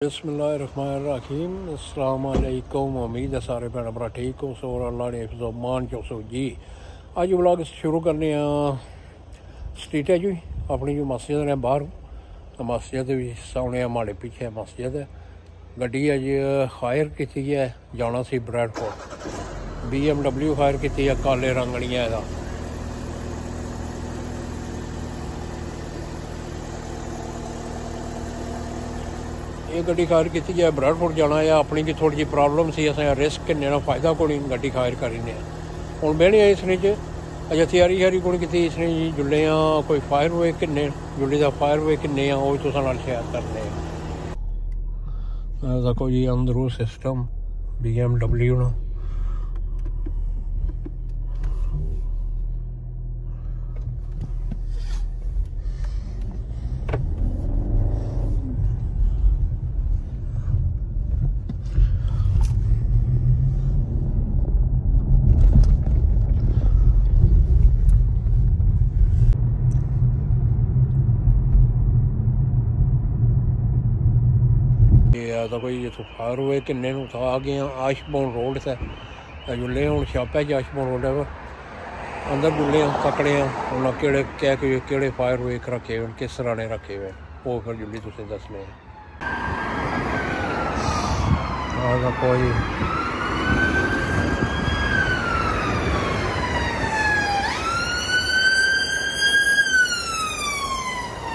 ਬਿਸਮਿਲ੍ਲਾਹਿਰਰਹਿਮਾਨਿਰਰਹੀਮ ਅਸਲਾਮ ਅਲੈਕੁਮ ਉਮੀਦ ਹੈ ਸਾਰੇ ਭੈਣ ਭਰਾ ਠੀਕ ਹੋ ਸੋ ਅੱਲਾਹ ਨੇ ਹਿਫਜ਼ ਮਾਨ ਚੋਸੋ ਜੀ ਅੱਜ ਵਲੌਗ ਸ਼ੁਰੂ ਕਰਨੇ ਆ ਸਟਰੀਟ ਹੈ ਜੀ ਆਪਣੀ ਜੋ ਮਸਜਿਦ ਨੇ ਬਾਹਰ ਮਸਜਿਦ ਦੇ ਵੀ ਸਾਹਮਣੇ ਆ ਮਾੜੇ ਪਿੱਛੇ ਮਸਜਿਦ ਹੈ ਗੱਡੀ ਅੱਜ ਹਾਇਰ ਕੀਤੀ ਹੈ ਜਾਣਾ ਸੀ ਬ੍ਰੈਡਫੋਰਡ BMW ਹਾਇਰ ਕੀਤੀ ਹੈ ਕਾਲੇ ਰੰਗ ਵਾਲੀਆਂ ਇਹ ਗੱਡੀ ਖਾਇਰ ਕੀਤੀ ਜੇ ਬ੍ਰੈਡਫੋਰਡ ਜਾਣਾ ਆ, ਆਪਣੀ ਕੀ ਥੋੜੀ ਜਿਹੀ ਪ੍ਰੋਬਲਮ ਸੀ, ਅਸਾਂ ਰਿਸਕ ਕਿੰਨੇ ਨਾਲ ਫਾਇਦਾ ਕੋਈ ਗੱਡੀ ਖਾਇਰ ਕਰੀ ਨੇ। ਹੁਣ ਬਹਿਣੇ ਇਸ ਨੇ ਚ ਅਜਾ ਤਿਆਰੀ ਸ਼ਾਰੀ ਕੋਣ ਕੀਤੀ, ਇਸ ਨੇ ਜੀ ਜੁੱਲੇ ਆ, ਕੋਈ ਫਾਇਰ ਹੋਏ ਕਿੰਨੇ ਜੁੱਲੇ ਦਾ ਫਾਇਰ ਹੋਏ ਕਿੰਨੇ ਆ, ਉਹ ਵੀ ਤੁਸੀਂ ਨਾਲ ਸ਼ੇਅਰ ਕਰਨੇ ਆ। ਦਾ ਕੋਈ ਅੰਦਰੋਂ ਸਿਸਟਮ BMW ਨੂੰ। ਤਾਂ ਕੋਈ ਇਥੋਂ ਫਾਰ ਹੋਏ ਕਿੰਨੇ ਨੂੰ ਤਾਂ ਆ ਗਏ ਆ ਆਸ਼ਬੋਨ ਰੋਡ ਤੇ ਜੁੱਲੇ ਹੁਣ ਛਾਪਿਆ ਜੀ ਆਸ਼ਬੋਨ ਰੋਡ ਹੈ ਅੰਦਰ ਜੁੱਲੇ ਆ ਤਕੜੇ ਆ ਉਹਨਾਂ ਕਿਹੜੇ ਕਹਿ ਕੇ ਕਿਹੜੇ ਫਾਇਰ ਹੋਏ ਰੱਖੇ ਹੋਣ ਕਿਸ ਤਰ੍ਹਾਂ ਨੇ ਰੱਖੇ ਹੋਏ ਉਹ ਫਿਰ ਜੁੱਲੀ ਤੁਸੀਂ ਦੱਸਣੇ ਆ ਦਾ ਕੋਈ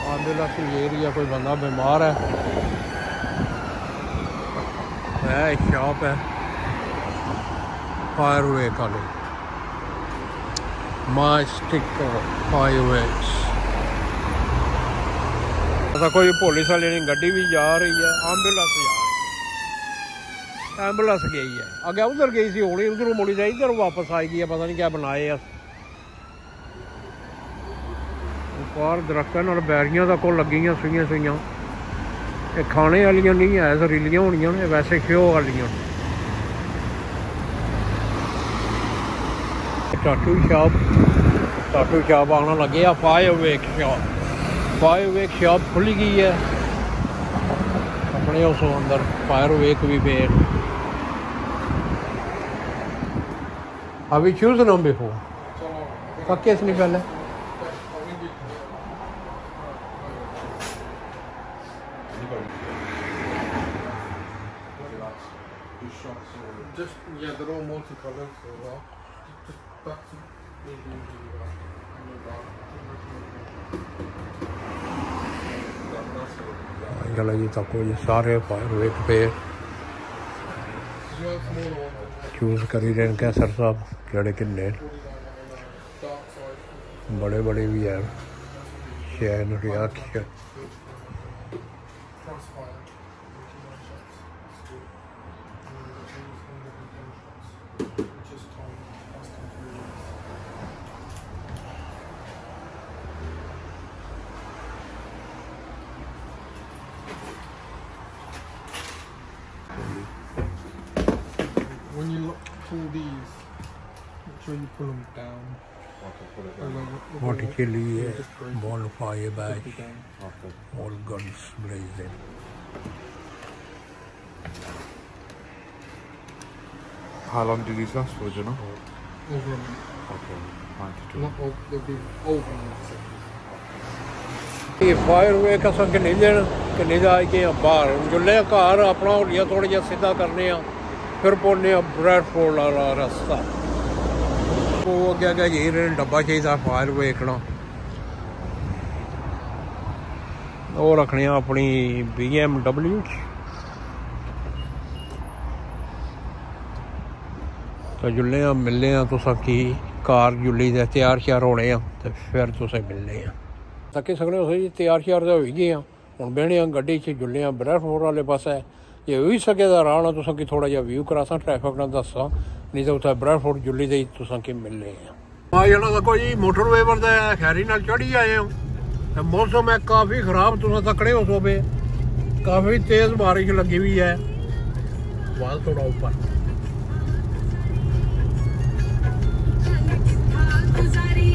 ਆਂਦੇ ਕਿ ਏਰੀਆ ਕੋਈ ਬੰਦਾ है एक शॉप है फायरवे कॉलेज माई स्टिक फायरवेज असा कोई पुलिस वाले ने गड्डी भी जा रही है एंबुलेंस जा एंबुलेंस गई है अगे उधर गई सी होनी उधर मुड़ी जाए इधर वापस आई गई है पता नहीं क्या बनाए है बार दरख्त और बैरियाँ तक लगी सुइया सुइया ਇਹ ਖਾਣੇ ਵਾਲੀਆਂ ਨਹੀਂ ਐ ਜ਼ਰੀਲੀਆਂ ਹੋਣੀਆਂ ਨੇ ਵੈਸੇ ਖਿਓ ਵਾਲੀਆਂ ਟਾਟੂ ਸ਼ਾਪ ਟਾਟੂ ਸ਼ਾਪ ਆਉਣ ਲੱਗੇ ਆ fire wake shop fire wake shop ਖੁੱਲ ਗਈ ਹੈ ਆਪਣੇ ਉਸ ਅੰਦਰ ਫਾਇਰ ਵੇਕ ਵੀ ਪਏ Have you chosen on before? Chalo. Pakke se nikala. Well. Just back to maybe चलो जी तक ये सारे फायर वेक पे चूज़ करी रहे हैं सर साहब? केड़े किन्ने? बड़े बड़े भी हैं। शैन reaction Botticelli, Bonfire Bash, all guns blazing. How long did these last for, do you know? Over a minute. Okay, 92. Not over, they'll be over a minute. ये फायर हुए कसम कनेजर कनेजा आई के बाहर जुल्ले घर अपना लिया थोड़ा जहा सीधा करने फिर पौने ब्रैडफोर्ड वाला रास्ता ਪੋਨੇ ਆ ਬ੍ਰੈਡਫੋਰਡ ਵਾਲਾ ਰਸਤਾ ਉਹ ਅੱਗੇ ਅੱਗੇ ਜੀ ਡੱਬਾ ਚਾਹੀਦਾ ਵੇਖਣਾ। ਉਹ ਰੱਖਣੇ ਆ ਆਪਣੀ BMW ਤਾਂ ਜੁੱਲੇ ਆ ਮਿਲਨੇ ਆ ਤੁਸੀਂ ਕੀ ਕਾਰ ਜੁੱਲੀ ਦੇ ਤਿਆਰ ਸ਼ਿਆਰ ਹੋਣੇ ਆ ਤੇ ਫਿਰ ਤੁਸੀਂ ਮਿਲਨੇ ਆ। ਤੱਕੇ ਸਗਲੇ ਹੋਏ ਜੀ, ਤਿਆਰ ਸ਼ਿਆਰ ਦਾ ਹੋਈ ਗਏ ਆ। ਹੁਣ ਬਹਿਣੇ ਆ, ਗੱਡੀ 'ਚ ਜੁੱਲੇ ਆ ਬ੍ਰੈਡਫੋਰਡ ਵਾਲੇ ਪਾਸੇ। ਜੇ ਹੋਈ ਸਕੇ ਦਾ ਰਾਹ ਨਾਲ ਤੁਸੀਂ ਕੀ ਥੋੜਾ ਜਿਹਾ ਵਿਊ ਕਰਾਸਾਂ ਟ੍ਰੈਫਿਕ ਨਾਲ ਦੱਸਾਂ ਨਹੀਂ ਤਾਂ ਉੱਥੇ ਬ੍ਰੈਡਫੋਰਡ ਜੁੱਲੀ ਦੇ ਹੀ ਤੁਸੀਂ ਕੀ ਮਿਲਨੇ ਆ ਆ ਜਿਹੜਾ ਦਾ ਕੋਈ ਮੋਟਰਵੇ ਵਰਦਾ ਖੈਰੀ ਨਾਲ ਚੜੀ ਆਏ ਹੋ ਤੇ ਮੌਸਮ ਹੈ ਕਾਫੀ ਖਰਾਬ ਤੁਸੀਂ ਤਕੜੇ ਹੋ ਸੋਵੇ ਕਾਫੀ ਤੇਜ਼ ਬਾਰਿਸ਼ ਲੱਗੀ ਹੋਈ ਹੈ ਵਾਲ ਥੋੜਾ ਉੱਪਰ ਗੁਜ਼ਾਰੀ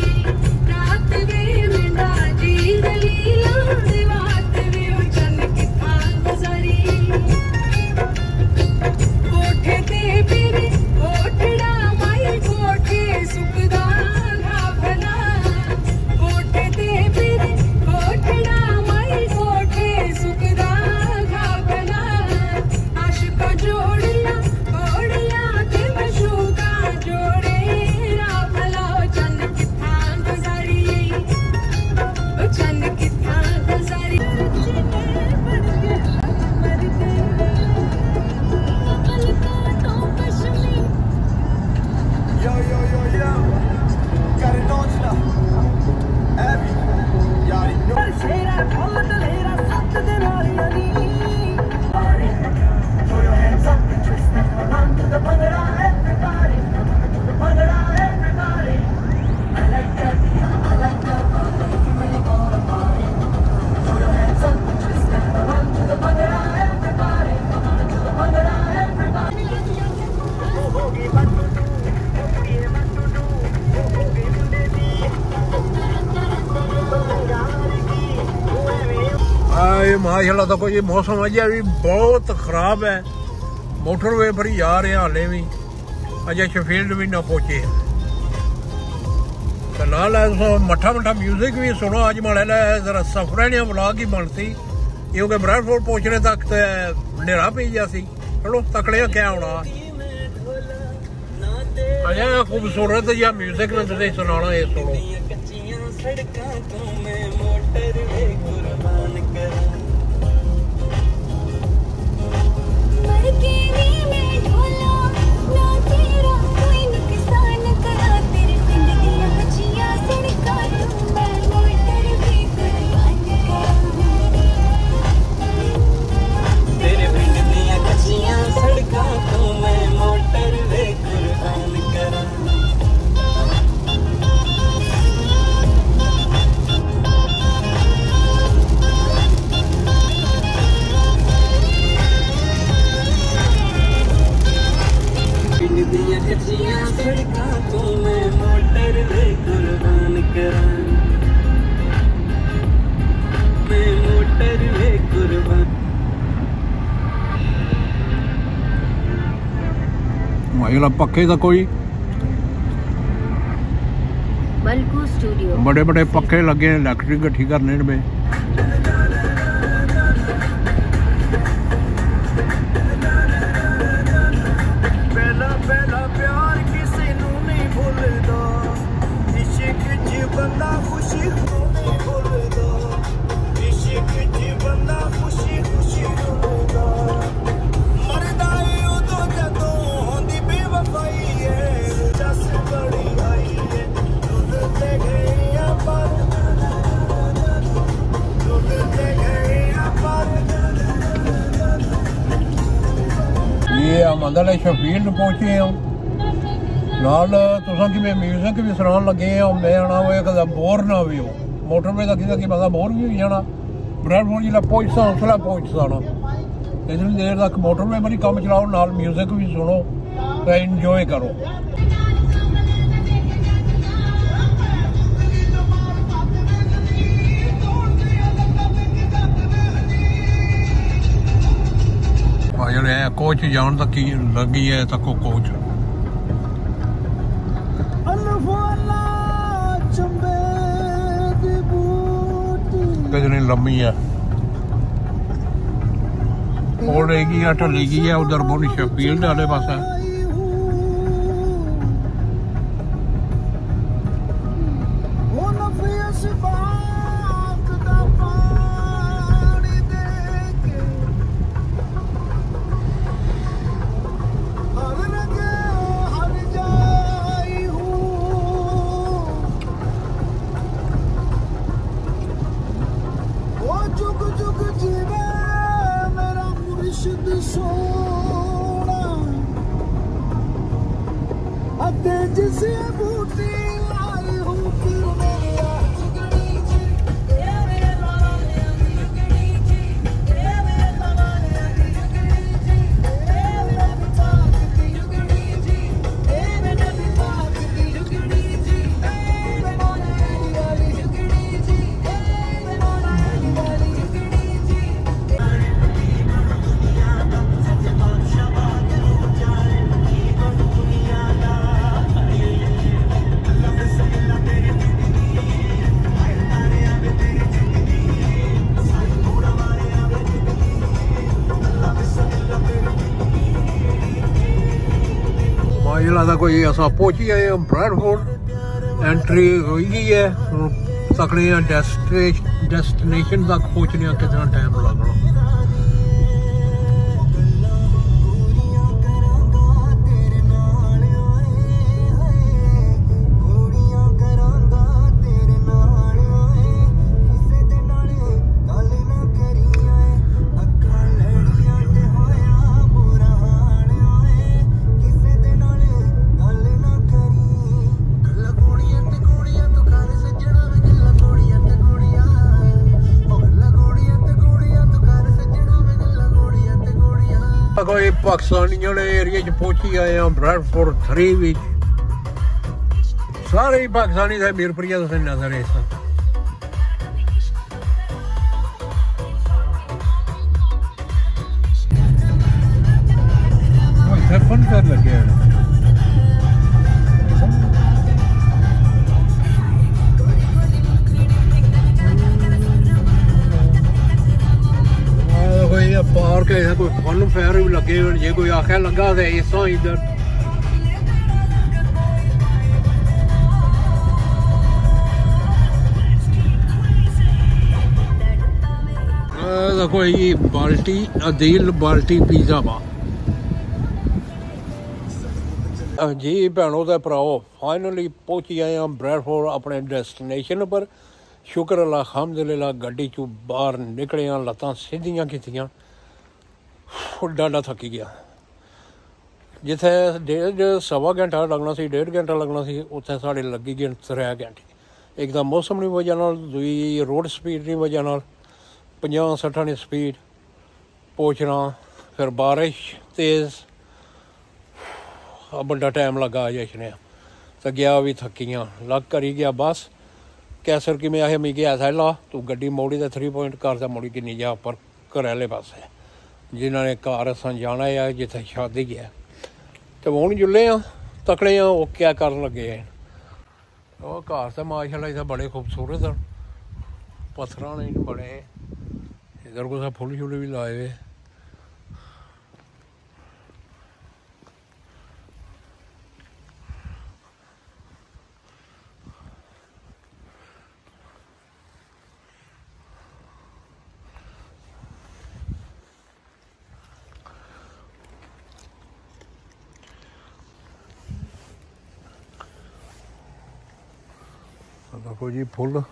ਰਾਤ ਵੇ ਮਿੰਦਾ ਦੀ ਦਲੀਲਾਂ ਦੇ ये माशाल्लाह देखो, ये मौसम अजय भी बहुत ख़राब है। मोटरवे पर ही जा रहे हाले भी अजय शफील्ड भी ना पहुँचे। मठा मठा म्यूज़िक भी सुनो अज माड़ा सफ़र ने ही बनती। क्योंकि ब्रैडफोर्ड पहुँचने तक तो नेरा पी गया सी। चलो, तकड़े क्या होना अजय खूबसूरत जहा म्यूज़िक में तुझे सुना ये सुनो। अगला पक्के का कोई? बड़े बड़े पखे लगे हैं इलेक्ट्रिक के ठीक करने में ਮੰਦਲ ਸ਼ਫੀਲਡ ਪਹੁੰਚੇ ਹਾਂ ਨਾਲ ਤੁਸੀਂ ਕਿਵੇਂ ਮਿਊਜ਼ਿਕ ਵੀ ਸੁਣਾਉਣ ਲੱਗੇ ਆ, ਮੈਂ ਆਣਾ ਹੋਇਆ ਕਦਾ ਬੋਰ ਨਾ ਵੀ ਹੋ ਮੋਟਰਵੇ ਦਾ ਕਿਦਾ ਕੀ ਪਤਾ ਬੋਰ ਵੀ ਹੋ ਜਾਣਾ। ਬ੍ਰੈਡਫੋਰਡ ਜਿਹੜਾ ਪਹੁੰਚਦਾ ਹੌਸਲਾ ਪਹੁੰਚਦਾ ਇਤਨੀ ਦੇਰ ਤੱਕ ਮੋਟਰਵੇ ਮਰੀ ਕੰਮ ਚਲਾਓ, ਨਾਲ ਮਿਊਜ਼ਿਕ ਵੀ ਸੁਣੋ, ਤੇ ਇੰਜੋਏ ਕਰੋ। ਜਿਹੜੇ ਇਹ ਕੋਚ ਜਾਣ ਤੱਕ ਕੀ ਲੱਗੀ ਹੈ ਤੱਕ ਉਹ ਕੋਚ ਅਲਫਾਲਾ ਚੰਬੇ ਦੀ ਬੂਟੀ ਕਿਤਨੀ ਲੰਮੀ ਹੈ ਉਹ ਰਹੇਗੀ ਆ ਢਲੀ ਗਈ ਹੈ ਉਧਰ ਮੁਰਸ਼ਿਦ ਸੋਣਾ ਅਤੇ ਜਿਸ ਬੂਟੀ ਮਾਇਲਾ ਦਾ ਕੋਈ ਅਸਾਂ ਪਹੁੰਚੀ ਆਏ ਹਾਂ ਬ੍ਰੈਡਫੋਰਡ ਐਂਟਰੀ ਹੋਈ ਗਈ ਹੈ ਹੁਣ ਤਕੜੇ ਆ ਡੈਸਟੀਨੇਸ਼ਨ ਤੱਕ ਪਾਕਿਸਤਾਨੀਆਂ ਵਾਲੇ ਏਰੀਆ 'ਚ ਪਹੁੰਚੀ ਆਏ ਆ ਬ੍ਰੈਡਫੋਰਡ 3 ਵਿੱਚ। ਸਾਰੇ ਹੀ ਪਾਕਿਸਤਾਨੀ ਦੇ ਮੀਰਪੁਰੀਆ ਤੋਂ ਨਜ਼ਰ ਆਏ ਇਸ के कोई फन फेयर भी लगे हुए जे कोई आखे लगा तो ऐसा इधर देखो ये बाल्टी अदील बाल्टी पिज्जा बा जी भैनों तो भराओ फाइनली पहुँची आए हैं ब्रैडफोर्ड अपने डेस्टिनेशन पर शुक्र अल्लाह अलहमदुल्ला गड्डी चू बहर निकले लत्त सीधिया की ਕੀਤੀਆਂ ਡਾਡਾ ਥੱਕੀ ਗਿਆ ਜਿੱਥੇ ਡੇਢ ਸਵਾ ਘੰਟਾ ਲੱਗਣਾ ਸੀ ਡੇਢ ਘੰਟਾ ਲੱਗਣਾ ਸੀ ਉੱਥੇ ਸਾਡੇ ਲੱਗੀ ਗਏ ਤਰੇ ਘੰਟੇ ਇੱਕ ਤਾਂ ਮੌਸਮ ਦੀ ਵਜ੍ਹਾ ਨਾਲ ਦੂਈ ਰੋਡ ਸਪੀਡ ਦੀ ਵਜ੍ਹਾ ਨਾਲ 50 60 ਦੀ ਸਪੀਡ ਪਹੁੰਚਣਾ ਫਿਰ ਬਾਰਿਸ਼ ਤੇਜ਼ ਆ ਬੰਦਾ ਟਾਈਮ ਲੱਗਾ ਜਸ਼ਨੇ ਤਾਂ ਗਿਆ ਵੀ ਥੱਕੀਆਂ ਲੱਗ ਕਰੀ ਗਿਆ ਬਸ ਕੈਸਰ ਕਿ ਮੈਂ ਆਹੇ ਮੈਂ ਗਿਆ ਸੈਲਾ ਤੂੰ ਗੱਡੀ ਮੋੜੀ ਦਾ 3 ਪੁਆਇੰਟ ਕਰਦਾ ਮੋੜੀ ਕਿੰਨੀ ਜਾ ਉੱਪਰ ਘਰ ਵਾਲੇ ਪਾਸੇ ਜਿਨ੍ਹਾਂ ਨੇ ਘਰ ਅਸਾਂ ਜਾਣਾ ਆ, ਜਿੱਥੇ ਸ਼ਾਦੀ ਹੈ ਤੇ ਹੁਣ ਜੁੱਲੇ ਆ, ਤਕੜੇ ਆ, ਉਹ ਕਿਆ ਕਰਨ ਲੱਗੇ ਆ? ਉਹ ਘਰ ਤਾਂ ਮਾਸ਼ਾਅੱਲਾ ਇਹਦਾ ਬੜੇ ਖੂਬਸੂਰਤ ਆ। ਪੱਥਰਾਂ ਨੇ ਬੜੇ, ਇਧਰ ਕੋਸਾ ਫੁੱਲ ਛੁੱਲ ਵੀ ਲਾਏ ਵੇ। ਦੇਖੋ ਜੀ, ਫੁੱਲ।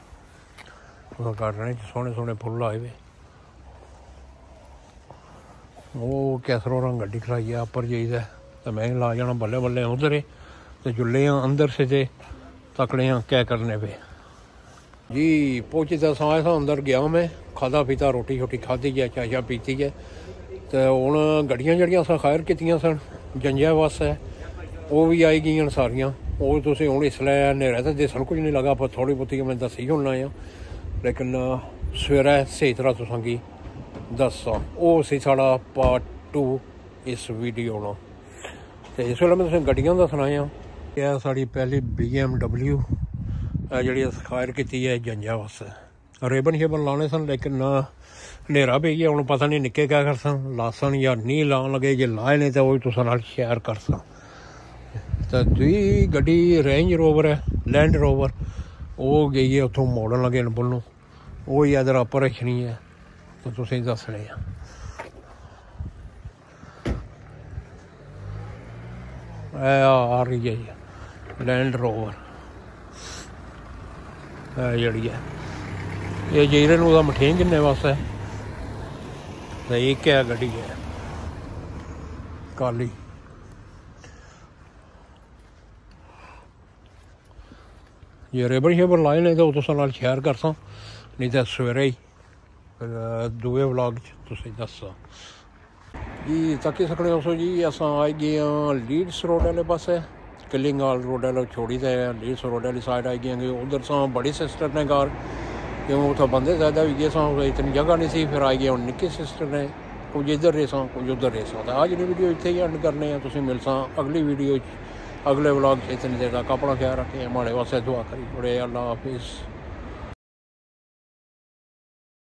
ਉਹ ਗਾਰਡਨ ਚ ਸੋਹਣੇ ਸੋਹਣੇ ਫੁੱਲ ਆਏ ਵੇ। ਉਹ ਕੈਸਰੋ ਰੰਗ ਗੱਡੀ ਖਲਾਈ ਆ, ਉੱਪਰ ਜਾਈਦਾ ਤੇ ਮੈਂ ਲਾ ਜਾਣਾ ਬੱਲੇ ਬੱਲੇ ਉਧਰੇ, ਤੇ ਜੁੱਲੇ ਆ ਅੰਦਰ ਸੇ ਤੇ ਤਕੜੇ ਆ, ਕਿਆ ਕਰਨੇ ਵੇ। ਜੀ ਪਹੁੰਚੇ ਤਾਂ ਸਾਂ ਸਾਂ ਅੰਦਰ ਗਿਆ ਮੈਂ। ਖਾਦਾ ਪੀਤਾ, ਰੋਟੀ ਛੋਟੀ ਖਾਧੀ ਹੈ ਚਾਹ ਚਾਹ ਪੀਤੀ ਹੈ ਤੇ ਹੁਣ ਗੱਡੀਆਂ ਜਿਹੜੀਆਂ ਅਸਾਂ ਖਾਇਰ ਕੀਤੀਆਂ ਸਨ ਜੰਜਾ ਵਾਸਤੇ ਉਹ ਵੀ ਆਈ ਗਈਆਂ ਸਾਰੀਆਂ। ਉਹ ਤੁਸੀਂ ਹੁਣ ਇਸ ਲਈ ਹਨੇਰਾ ਤਾਂ ਦਿਸਣ ਕੁਝ ਨਹੀਂ ਲੱਗਾ ਪਰ ਥੋੜੀ ਬਹੁਤੀ ਮੈਂ ਦੱਸੀ ਹੁੰਨਾ ਆ। ਲੇਕਿਨ, ਸਵੇਰੇ ਸਹੀ ਤਰ੍ਹਾਂ ਤੁਸਾਂ ਕੀ ਦੱਸਾਂ। ਉਹ ਸੀ ਸਾਡਾ ਪਾਰਟ 2 ਇਸ ਵੀਡੀਓ ਨਾਲ। ਤੇ ਇਸ ਵੇਲੇ ਮੈਂ ਤੁਹਾਨੂੰ ਗੱਡੀਆਂ ਦੱਸਣਾ ਆ। ਇਹ ਸਾਡੀ ਪਹਿਲੀ BMW ਇਹ ਜਿਹੜੀ ਸਖਾਇਰ ਕੀਤੀ ਹੈ ਜੰਜਾ ਵਾਸਤੇ ਰੇਬਨ ਸ਼ੇਬਨ ਲਾਉਣੇ ਸਨ, ਲੇਕਿਨ ਹਨੇਰਾ ਪਈ ਗਿਆ ਹੁਣ ਪਤਾ ਨਹੀਂ ਨਿੱਕੇ ਕਿਆ ਕਰਸਨ ਲਾਸਣ ਜਾਂ ਨਹੀਂ ਲਾਉਣ ਲੱਗੇ, ਜੇ ਲਾਏ ਨੇ ਤਾਂ ਉਹ ਵੀ ਤੁਸੀਂ ਨਾਲ ਸ਼ੇਅਰ ਕਰਸਾਂ। ਤਾਂ ਦੂਈ ਗੱਡੀ ਰੇਂਜ ਰੋਵਰ ਹੈ ਲੈਂਡ ਰੋਵਰ ਉਹ ਗਈ ਹੈ ਉੱਥੋਂ ਮੋੜਨ ਲੱਗੇ ਨੇ ਨੂੰ। ਉਹ ਹੀ ਇਧਰ ਆਪਰੇਸ਼ਨੀ ਹੈ, ਤਾਂ ਤੁਸੀਂ ਦੱਸਣੇ ਆ। ਆ ਰਹੀ ਹੈ ਲੈਂਡ ਰੋਵਰ ਇਹ ਜਿਹੜੀ ਹੈ। ਇਹ ਜਿਹੜੇ ਨੂੰ ਉਹਦਾ ਮਠੇਂ ਕਿੰਨੇ ਵਾਸਤੇ ਹੈ। ਤੇ ਇਹ ਕਿਆ ਗੱਡੀ ਹੈ, ਕਾਲੀ। ਜੇ ਰੇਬਨ ਸ਼ੇਬਨ ਲਾਏ ਨੇ ਤਾਂ ਉਹ ਤੁਸੀਂ ਨਾਲ ਸ਼ੇਅਰ ਕਰਸਾਂ ਨਹੀਂ ਤਾਂ ਸਵੇਰੇ ਹੀ ਫਿਰ ਦੂਏ ਵਲੌਗ 'ਚ ਤੁਸੀਂ ਦੱਸੋ ਜੀ ਤੱਕੀ ਸਕਣੇ ਹੋ ਜੀ ਅਸਾਂ ਆਈ ਗਏ ਹਾਂ ਲੀਡਸ ਰੋਡ ਵਾਲੇ ਪਾਸੇ ਕਿਲਿੰਗ ਵਾਲ ਰੋਡ ਵਾਲੇ ਛੋੜੀ ਤੇ ਲੀਡਸ ਰੋਡ ਵਾਲੀ ਸਾਈਡ ਆਈ ਗਏ ਉਧਰ ਸਾਂ ਬੜੀ ਸਿਸਟਰ ਨੇ ਘਰ ਕਿਉਂ ਉੱਥੇ ਬੰਦੇ ਜ਼ਿਆਦਾ ਵੀ ਗਏ ਸਾਂ ਇਤਨੀ ਜਗ੍ਹਾ ਨਹੀਂ ਸੀ ਫਿਰ ਆਈ ਗਏ ਹੁਣ ਨਿੱਕੀ ਸਿਸਟਰ ਨੇ ਕੁਝ ਇੱਧਰ ਰੇਸਾਂ ਕੁਝ ਉੱਧਰ ਰੇਸਾਂ ਤਾਂ ਅੱਜ ਦੀ ਵੀਡੀਓ ਇੱਥੇ ਹੀ ਐਂਡ ਕਰਨੇ ਆ ਤੁਸੀਂ ਮਿਲਸਾਂ ਅਗਲੀ अगले ब्लॉग से इतनी देर का कपड़ा ख्याल रखें। हमारे वास्ते दुआ करी जुड़े अल्लाह हाफिज़।